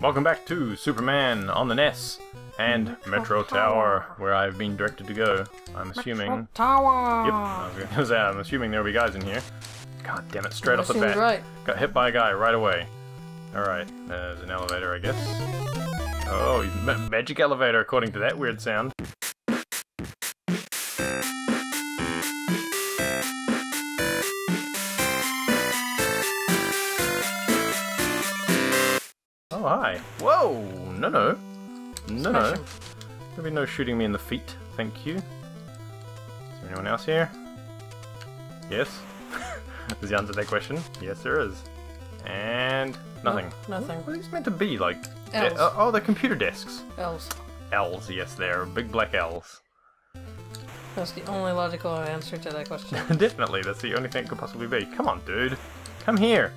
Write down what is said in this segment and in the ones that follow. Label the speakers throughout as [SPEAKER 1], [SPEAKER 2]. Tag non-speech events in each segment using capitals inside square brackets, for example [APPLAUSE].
[SPEAKER 1] Welcome back to Superman on the NES and Metro,
[SPEAKER 2] Metro
[SPEAKER 1] Tower,
[SPEAKER 2] Tower.
[SPEAKER 1] where I've been directed to go. I'm assuming.
[SPEAKER 2] Tower.
[SPEAKER 1] Yep, I was gonna say, I'm assuming there'll be guys in here. God damn it, straight off the bat.
[SPEAKER 2] right.
[SPEAKER 1] Got hit by a guy right away. Alright, there's an elevator, I guess. Oh, magic elevator, according to that weird sound. Hi. Whoa! No, no. No, no.
[SPEAKER 2] Smash.
[SPEAKER 1] There'll be no shooting me in the feet, thank you. Is there anyone else here? Yes? [LAUGHS] Is the answer to that question? Yes, there is. And nothing.
[SPEAKER 2] nothing.
[SPEAKER 1] What are these meant to be? Like,
[SPEAKER 2] L's.
[SPEAKER 1] Uh, oh, oh, they're computer desks.
[SPEAKER 2] L's.
[SPEAKER 1] L's, yes, they're big black L's.
[SPEAKER 2] That's the only logical answer to that question. [LAUGHS]
[SPEAKER 1] Definitely, that's the only thing it could possibly be. Come on, dude. Come here.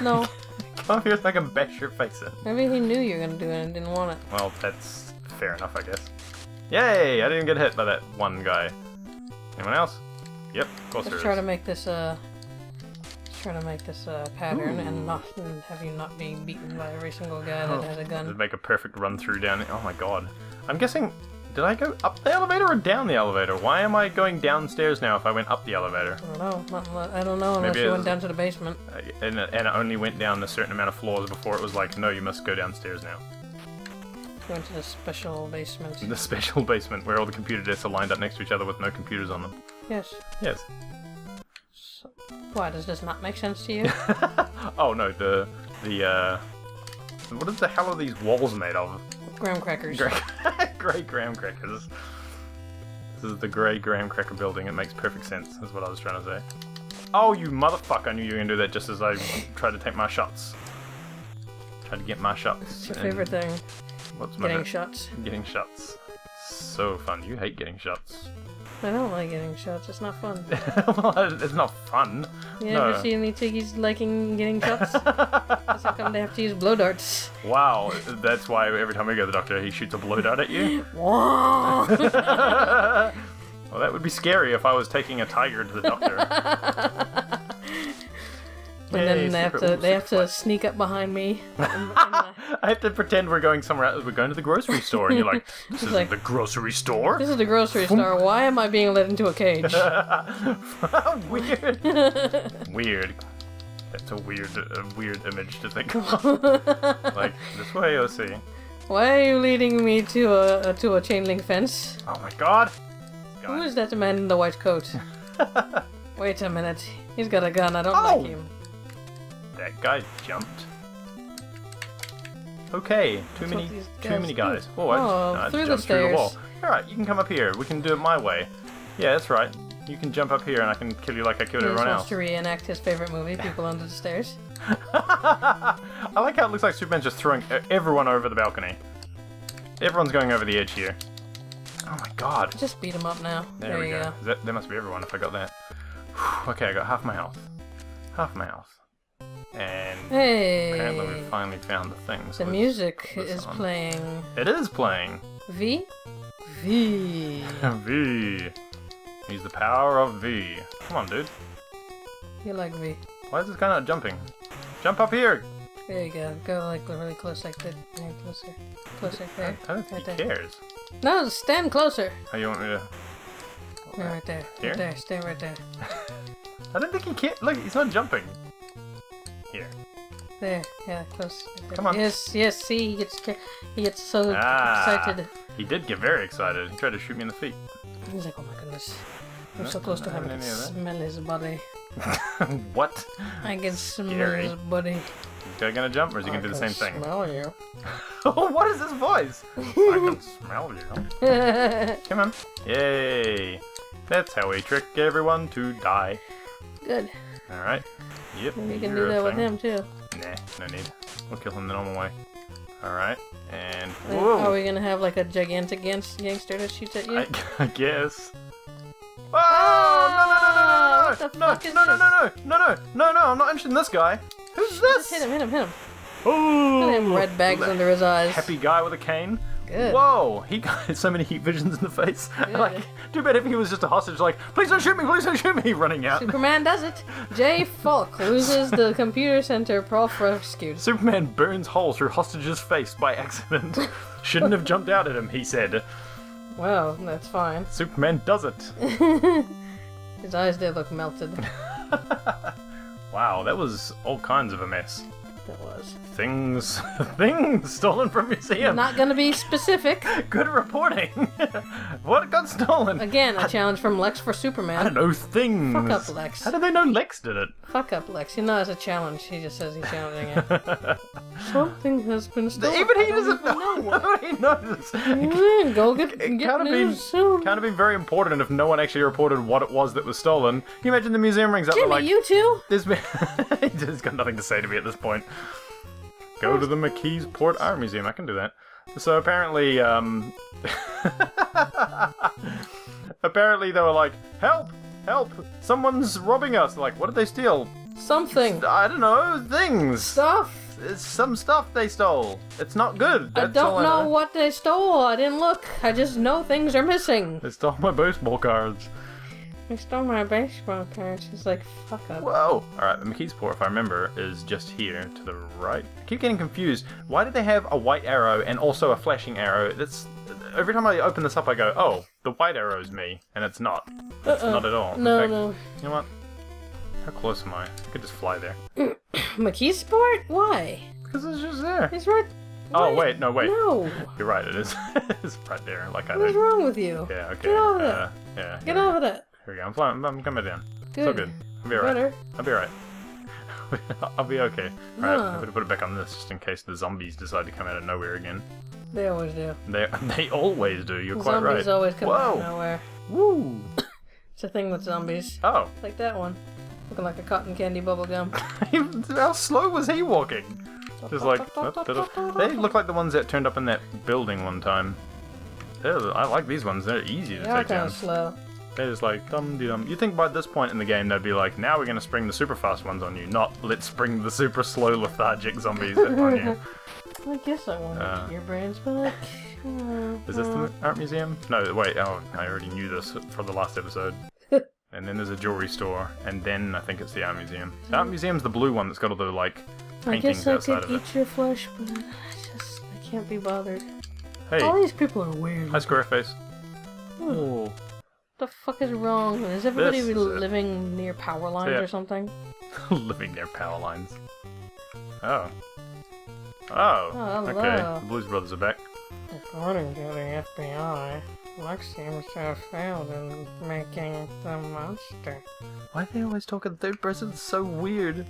[SPEAKER 2] No, [LAUGHS]
[SPEAKER 1] Come here so I can bash your face in.
[SPEAKER 2] maybe he knew you were gonna do it and didn't want it.
[SPEAKER 1] Well, that's fair enough, I guess. Yay! I didn't get hit by that one guy. Anyone else? Yep, of course
[SPEAKER 2] Let's try
[SPEAKER 1] is.
[SPEAKER 2] to make this uh, let's try to make this uh, pattern and not and have you not being beaten by every single guy that has a gun.
[SPEAKER 1] make a perfect run through down. Oh my god. I'm guessing. Did I go up the elevator or down the elevator? Why am I going downstairs now if I went up the elevator?
[SPEAKER 2] I don't know. I don't know unless
[SPEAKER 1] Maybe
[SPEAKER 2] you went down to the basement.
[SPEAKER 1] And, it- and it only went down a certain amount of floors before it was like, no, you must go downstairs now.
[SPEAKER 2] You went to the special basement.
[SPEAKER 1] The special [LAUGHS] basement where all the computer desks are lined up next to each other with no computers on them.
[SPEAKER 2] Yes.
[SPEAKER 1] Yes.
[SPEAKER 2] So, why does this not make sense to you? [LAUGHS]
[SPEAKER 1] oh no, the the uh, what is the hell are these walls made of?
[SPEAKER 2] Graham crackers.
[SPEAKER 1] Grey, [LAUGHS] grey graham crackers. This is the grey graham cracker building. It makes perfect sense. Is what I was trying to say. Oh, you motherfucker! I knew you were gonna do that just as I tried to take my shots. Tried to get my shots.
[SPEAKER 2] It's your favorite thing.
[SPEAKER 1] What's my
[SPEAKER 2] Getting shots.
[SPEAKER 1] Getting shots. So fun. You hate getting shots.
[SPEAKER 2] I don't like getting shots. It's not fun. [LAUGHS]
[SPEAKER 1] well, it's not fun.
[SPEAKER 2] You
[SPEAKER 1] No.
[SPEAKER 2] ever see any tiggies liking getting shots? [LAUGHS] That's how come they have to use blow darts.
[SPEAKER 1] Wow, that's why every time we go to the doctor, he shoots a blow dart at you. [LAUGHS] [LAUGHS] Well, that would be scary if I was taking a tiger to the doctor.
[SPEAKER 2] And
[SPEAKER 1] Yay,
[SPEAKER 2] then they have to they have to sneak up behind me. And, and, uh,
[SPEAKER 1] I have to pretend we're going somewhere else. We're going to the grocery store, and you're like, [LAUGHS] "This isn't
[SPEAKER 2] like-
[SPEAKER 1] the grocery store."
[SPEAKER 2] this is the grocery store. Why am I being led into a cage? [LAUGHS]
[SPEAKER 1] weird. [LAUGHS] weird. That's a weird, a weird image to think of. like this way, OC.
[SPEAKER 2] Why are you leading me to a to a chain link fence?
[SPEAKER 1] Oh my God.
[SPEAKER 2] Who
[SPEAKER 1] God.
[SPEAKER 2] is that man in the white coat? Wait a minute. He's got a gun. I don't
[SPEAKER 1] Oh!
[SPEAKER 2] like him.
[SPEAKER 1] That guy jumped. Okay, too
[SPEAKER 2] That's
[SPEAKER 1] many, too
[SPEAKER 2] guys
[SPEAKER 1] many guys. Oh, I oh, just,
[SPEAKER 2] Oh,
[SPEAKER 1] no, I just
[SPEAKER 2] through the
[SPEAKER 1] through the wall. All right, you can come up here. We can do it my way. Yeah, that's right. You can jump up here, and I can kill you like I killed
[SPEAKER 2] He just
[SPEAKER 1] everyone else.
[SPEAKER 2] to reenact his favorite movie, People Under the Stairs. [LAUGHS]
[SPEAKER 1] I like how it looks like Superman's just throwing everyone over the balcony. Everyone's going over the edge here. Oh my god.
[SPEAKER 2] Just beat him up now.
[SPEAKER 1] There,
[SPEAKER 2] There,
[SPEAKER 1] we
[SPEAKER 2] you
[SPEAKER 1] go.
[SPEAKER 2] go.
[SPEAKER 1] Is That, that must be everyone if I got that. Whew, [SIGHS] okay, I got half my health. Half my health. And apparently we finally found the thing. so
[SPEAKER 2] the music is
[SPEAKER 1] on.
[SPEAKER 2] playing.
[SPEAKER 1] It is playing.
[SPEAKER 2] V? V. [LAUGHS]
[SPEAKER 1] V. Use the power of V. Come on, dude.
[SPEAKER 2] You like V.
[SPEAKER 1] Why is this guy not jumping? Jump up here!
[SPEAKER 2] There you go. Go like really close like that. Yeah, closer. Closer.
[SPEAKER 1] I,
[SPEAKER 2] There.
[SPEAKER 1] I don't think
[SPEAKER 2] Right
[SPEAKER 1] he
[SPEAKER 2] there.
[SPEAKER 1] cares.
[SPEAKER 2] No, stand closer.
[SPEAKER 1] How you want me to...
[SPEAKER 2] Right there.
[SPEAKER 1] Here?
[SPEAKER 2] Right there. Stay right [LAUGHS] there.
[SPEAKER 1] I don't think he cares. Look, he's not jumping. Here.
[SPEAKER 2] There. Yeah, close. There.
[SPEAKER 1] Come on.
[SPEAKER 2] Yes, yes. See, he gets he gets so
[SPEAKER 1] Ah.
[SPEAKER 2] excited.
[SPEAKER 1] He did get very excited. He tried to shoot me in the feet.
[SPEAKER 2] He's like, oh my goodness. I'm
[SPEAKER 1] No,
[SPEAKER 2] so close to him. I can
[SPEAKER 1] any of that.
[SPEAKER 2] smell his body. [LAUGHS]
[SPEAKER 1] what?
[SPEAKER 2] I can smell
[SPEAKER 1] Scary.
[SPEAKER 2] his body.
[SPEAKER 1] Is guy gonna jump or is he gonna do the same thing?
[SPEAKER 2] Smell you.
[SPEAKER 1] oh, [LAUGHS] what is this voice? I can [LAUGHS] smell you. Come on. Yay. That's how we trick everyone to die.
[SPEAKER 2] Good.
[SPEAKER 1] Alright. Yep.
[SPEAKER 2] You can do that with him too.
[SPEAKER 1] Nah, no need. We'll kill him the normal way. Alright. And.
[SPEAKER 2] Like, Are we gonna have like a gigantic gangster that shoots at you?
[SPEAKER 1] I, I guess. Oh,
[SPEAKER 2] Ah,
[SPEAKER 1] no, no, no, no, no, no, no, no, no, no, no, no, I'm not interested in this guy. Who's
[SPEAKER 2] Just
[SPEAKER 1] this?
[SPEAKER 2] hit him, hit him, hit him.
[SPEAKER 1] Oh,
[SPEAKER 2] Look at him, red bags under his eyes.
[SPEAKER 1] Happy guy with a cane.
[SPEAKER 2] Good.
[SPEAKER 1] Whoa! He got [LAUGHS] so many heat visions in the face. [LAUGHS] like, too bad if he was just a hostage, like, please don't shoot me, please don't shoot me, [LAUGHS] running out.
[SPEAKER 2] Superman does it. Jay Falk loses the computer center. Prof rescued.
[SPEAKER 1] Superman burns holes through hostage's face by accident. Shouldn't have jumped out at him, he said.
[SPEAKER 2] Well, that's fine.
[SPEAKER 1] Superman does it.
[SPEAKER 2] His eyes did look melted.
[SPEAKER 1] Wow, that was all kinds of a mess.
[SPEAKER 2] It was.
[SPEAKER 1] Things, [LAUGHS] things stolen from museum.
[SPEAKER 2] Not gonna be specific. [LAUGHS]
[SPEAKER 1] Good reporting. [LAUGHS] what got stolen?
[SPEAKER 2] Again, a challenge from Lex for Superman.
[SPEAKER 1] I don't know things.
[SPEAKER 2] Fuck up, Lex.
[SPEAKER 1] How do they know Lex did it?
[SPEAKER 2] Fuck up, Lex. You know, it's a challenge. He just says he's challenging it. Something has been stolen.
[SPEAKER 1] Even he doesn't
[SPEAKER 2] even
[SPEAKER 1] know. Nobody knows.
[SPEAKER 2] Mm, Go get,
[SPEAKER 1] It
[SPEAKER 2] get
[SPEAKER 1] kind
[SPEAKER 2] news
[SPEAKER 1] be
[SPEAKER 2] soon.
[SPEAKER 1] kind of be very important if no one actually reported what it was that was stolen. Can you imagine the museum rings up
[SPEAKER 2] Jimmy,
[SPEAKER 1] like,
[SPEAKER 2] you too?
[SPEAKER 1] This man, he's got nothing to say to me at this point. Go to the McKees Port Art Museum. I can do that. So apparently, um, [LAUGHS] apparently they were like, "Help! Help! Someone's robbing us!" Like, what did they steal?
[SPEAKER 2] Something.
[SPEAKER 1] I don't know. Things.
[SPEAKER 2] Stuff.
[SPEAKER 1] It's some stuff they stole. It's not good.
[SPEAKER 2] I
[SPEAKER 1] That's all
[SPEAKER 2] don't know
[SPEAKER 1] know.
[SPEAKER 2] what they stole. I didn't look. I just know things are missing.
[SPEAKER 1] They stole my baseball cards.
[SPEAKER 2] They stole my baseball card. She's like, fuck up.
[SPEAKER 1] Whoa! Alright, the McKees Port, if I remember, is just here to the right. I keep getting confused. Why do they have a white arrow and also a flashing arrow? That's every time I open this up I go, oh, the white arrow's me, and it's not. It's
[SPEAKER 2] Uh-uh.
[SPEAKER 1] not at all.
[SPEAKER 2] No,
[SPEAKER 1] fact,
[SPEAKER 2] no.
[SPEAKER 1] You know what? How close am I? I could just fly there. [COUGHS]
[SPEAKER 2] McKee Sport? Why?
[SPEAKER 1] Because it's just there.
[SPEAKER 2] He's right.
[SPEAKER 1] Oh
[SPEAKER 2] Wait.
[SPEAKER 1] wait, no wait.
[SPEAKER 2] No.
[SPEAKER 1] You're right, it is. [LAUGHS] it's right there, like I
[SPEAKER 2] What's wrong with you?
[SPEAKER 1] Yeah, okay.
[SPEAKER 2] Get over
[SPEAKER 1] uh, yeah.
[SPEAKER 2] Get over that.
[SPEAKER 1] Here we go. I'm flying. I'm coming down.
[SPEAKER 2] Good.
[SPEAKER 1] It's all good. I'll be alright. I'll be alright. [LAUGHS] I'll be okay. Alright,
[SPEAKER 2] No.
[SPEAKER 1] I'm gonna put it back on this just in case the zombies decide to come out of nowhere again.
[SPEAKER 2] They always do.
[SPEAKER 1] They [LAUGHS] they always do. You're quite
[SPEAKER 2] zombies
[SPEAKER 1] right.
[SPEAKER 2] Zombies always come out of nowhere.
[SPEAKER 1] Woo! [COUGHS]
[SPEAKER 2] It's a thing with zombies.
[SPEAKER 1] Oh,
[SPEAKER 2] Like that one. Looking like a cotton candy bubble gum. [LAUGHS]
[SPEAKER 1] how slow was he walking? Just like they look like the ones that turned up in that building one time. They're, I like these ones. They're easy to
[SPEAKER 2] They
[SPEAKER 1] take
[SPEAKER 2] kind
[SPEAKER 1] down.
[SPEAKER 2] of slow.
[SPEAKER 1] They're just like dum de dum. You think by this point in the game they'd be like, now we're gonna spring the super fast ones on you, not let's spring the super slow lethargic zombies on you. [LAUGHS]
[SPEAKER 2] I guess I want
[SPEAKER 1] Uh.
[SPEAKER 2] your brains back.
[SPEAKER 1] Is this the art museum? No, wait. Oh, I already knew this for the last episode. [LAUGHS] and then there's a jewelry store, and then I think it's the art museum. The art museum's the blue one that's got all the like paintings I
[SPEAKER 2] guess I could
[SPEAKER 1] of it.
[SPEAKER 2] eat your flesh, but I just I can't be bothered.
[SPEAKER 1] Hey,
[SPEAKER 2] All these people are weird.
[SPEAKER 1] hi Squareface.
[SPEAKER 2] What the fuck is wrong? Is everybody
[SPEAKER 1] This is it.
[SPEAKER 2] living near power lines
[SPEAKER 1] Yeah.
[SPEAKER 2] or something? [LAUGHS]
[SPEAKER 1] Living near power lines. Oh. Oh.
[SPEAKER 2] Oh,
[SPEAKER 1] okay. The Blues Brothers are back.
[SPEAKER 2] According to the FBI, Lex seems to have failed in making the monster.
[SPEAKER 1] Why do they always talk in third person? It's so weird.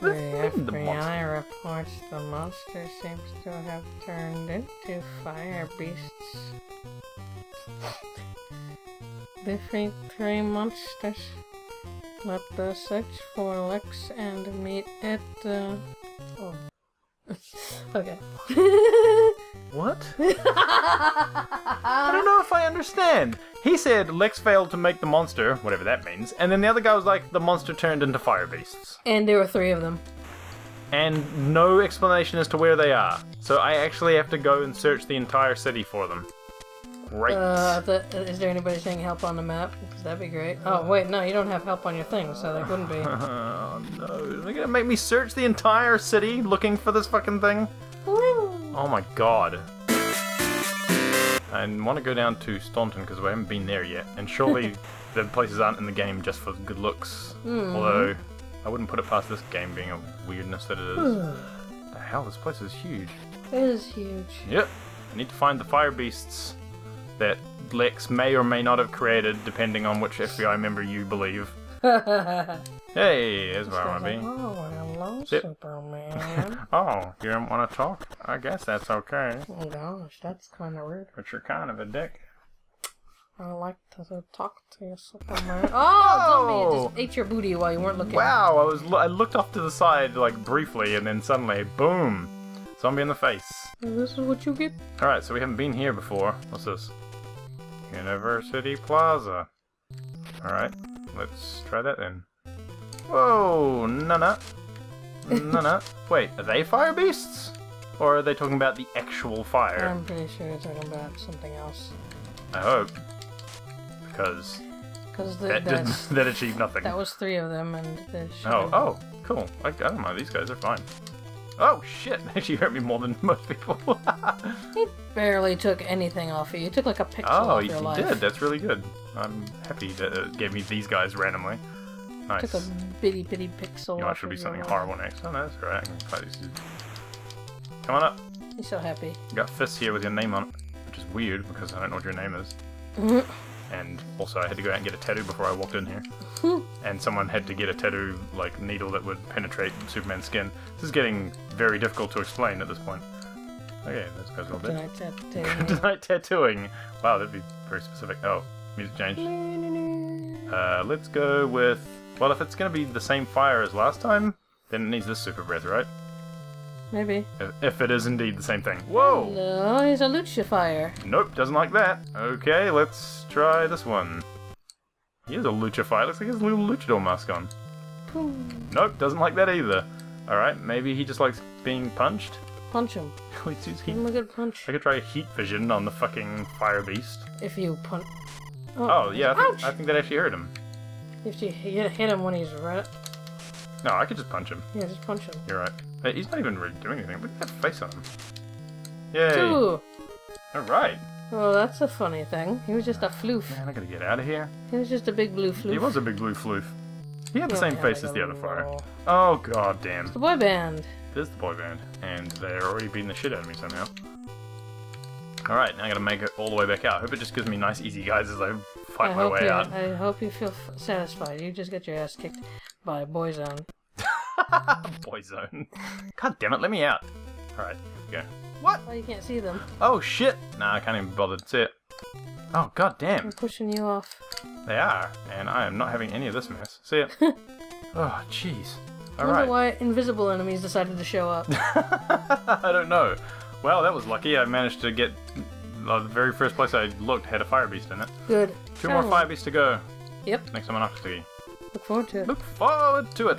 [SPEAKER 2] The
[SPEAKER 1] The
[SPEAKER 2] FBI reports the monster seems to have turned into fire beasts. [LAUGHS] Defeat three monsters. Let the search for Lex and meet at the. Oh. [LAUGHS] okay.
[SPEAKER 1] What? [LAUGHS] I don't know if I understand. He said Lex failed to make the monster, whatever that means, and then the other guy was like, the monster turned into fire beasts.
[SPEAKER 2] and there were three of them.
[SPEAKER 1] And no explanation as to where they are. So I actually have to go and search the entire city for them. Great.
[SPEAKER 2] Uh, the, uh, is there anybody saying help on the map? That'd be great. Oh, uh, wait, no, you don't have help on your thing, so there wouldn't be. [LAUGHS]
[SPEAKER 1] Oh no, they're gonna make me search the entire city looking for this fucking thing? Oh my god. I want to go down to Staunton because we haven't been there yet, and surely [LAUGHS] the places aren't in the game just for good looks. Hmm. Although, I wouldn't put it past this game being a weirdness that it is. Hmm. the hell, this place is huge.
[SPEAKER 2] It is huge.
[SPEAKER 1] Yep, I need to find the fire beasts that Lex may or may not have created, depending on which FBI member you believe. [LAUGHS] Hey, here's where I want to be.
[SPEAKER 2] Oh, hello. Superman. [LAUGHS]
[SPEAKER 1] Oh, you don't want to talk? I guess that's okay.
[SPEAKER 2] oh gosh, that's kind of weird.
[SPEAKER 1] But you're kind of a dick.
[SPEAKER 2] I like to talk to you, Superman. Oh, zombie! It just ate your booty while you weren't looking.
[SPEAKER 1] Wow, I was lo- I looked off to the side like briefly, and then suddenly, boom, zombie in the face.
[SPEAKER 2] This is what you get.
[SPEAKER 1] All right, so we haven't been here before. What's this? University Plaza. All right, let's try that then. Whoa, no, no. [LAUGHS] Wait, are they fire beasts? Or are they talking about the actual fire?
[SPEAKER 2] I'm pretty sure you're talking about something else.
[SPEAKER 1] I hope. Because
[SPEAKER 2] Because
[SPEAKER 1] that, did, [LAUGHS] that achieved nothing.
[SPEAKER 2] that was three of them, and.
[SPEAKER 1] Oh, oh, cool. I, I don't mind. These guys are fine. Oh, shit. [LAUGHS] Actually hurt me more than [LAUGHS] most people.
[SPEAKER 2] He barely took anything off you. You took like a pixel
[SPEAKER 1] oh, he
[SPEAKER 2] life.
[SPEAKER 1] did. That's really good. I'm happy that it gave me these guys randomly. Nice.
[SPEAKER 2] Took a bitty bitty pixel
[SPEAKER 1] You know,
[SPEAKER 2] off
[SPEAKER 1] should be something
[SPEAKER 2] your
[SPEAKER 1] horrible next. Oh, no, that's alright. I can these. Come on up.
[SPEAKER 2] life. He's so happy.
[SPEAKER 1] You got fists here with your name on it, which is weird because I don't know what your name is.
[SPEAKER 2] Mhm.
[SPEAKER 1] And also, I had to go out and get a tattoo before I walked in here. And someone had to get a tattoo, like, needle that would penetrate Superman's skin. This is getting very difficult to explain at this point. Okay, those guys are all dead.
[SPEAKER 2] Tonight, [LAUGHS] tattoo.
[SPEAKER 1] Tonight tattooing. Wow, that'd be very specific. Oh, music change. Uh, let's go with. Well, if it's gonna be the same fire as last time, then it needs this super breath, right?
[SPEAKER 2] Maybe.
[SPEAKER 1] If, if it is indeed the same thing. Whoa!
[SPEAKER 2] No, he's a lucifer.
[SPEAKER 1] Nope, doesn't like that. Okay, let's try this one. He is a luchafire. Looks like he has a little luchador mask on. Nope, doesn't like that either. Alright, maybe he just likes being punched?
[SPEAKER 2] Punch him.
[SPEAKER 1] Let's use
[SPEAKER 2] Give him a good punch.
[SPEAKER 1] I could try a heat vision on the fucking fire beast.
[SPEAKER 2] If you punch.
[SPEAKER 1] Oh, oh, yeah, I think! I think that actually hurt him.
[SPEAKER 2] If you hit, hit him when he's right.
[SPEAKER 1] No, I could just punch him.
[SPEAKER 2] Yeah, just punch him.
[SPEAKER 1] You're right. Hey, he's not even really doing anything. Look at that face on him. Yay! Alright.
[SPEAKER 2] Oh, that's a funny thing. He was just a floof.
[SPEAKER 1] Man, I gotta get out of here.
[SPEAKER 2] He was just a big blue floof.
[SPEAKER 1] He was a big blue floof. He had the same face as the other fire. Oh god damn.
[SPEAKER 2] The boy band.
[SPEAKER 1] This is the boy band, and they're already beating the shit out of me somehow. Alright, now I gotta make it all the way back out. Hope it just gives me nice easy guys as I fight
[SPEAKER 2] I
[SPEAKER 1] my way
[SPEAKER 2] you.
[SPEAKER 1] out.
[SPEAKER 2] I hope you feel f- satisfied. You just get your ass kicked by Boyzone. [LAUGHS]
[SPEAKER 1] Boyzone. God damn it, let me out. Alright, here we go. What?
[SPEAKER 2] Oh, you can't see them.
[SPEAKER 1] Oh shit! Nah, I can't even bother to see it. Oh god
[SPEAKER 2] They're
[SPEAKER 1] damn,
[SPEAKER 2] pushing you off.
[SPEAKER 1] they are, and I am not having any of this mess. See it? [LAUGHS] oh jeez.
[SPEAKER 2] I wonder
[SPEAKER 1] Alright.
[SPEAKER 2] why invisible enemies decided to show up. [LAUGHS]
[SPEAKER 1] I don't know. Well, that was lucky. I managed to get uh, the very first place I looked had a fire beast in it.
[SPEAKER 2] Good.
[SPEAKER 1] Two more fire beasts to go.
[SPEAKER 2] Yep.
[SPEAKER 1] Next time on Octotiggy.
[SPEAKER 2] Look forward to it.
[SPEAKER 1] Look forward to it.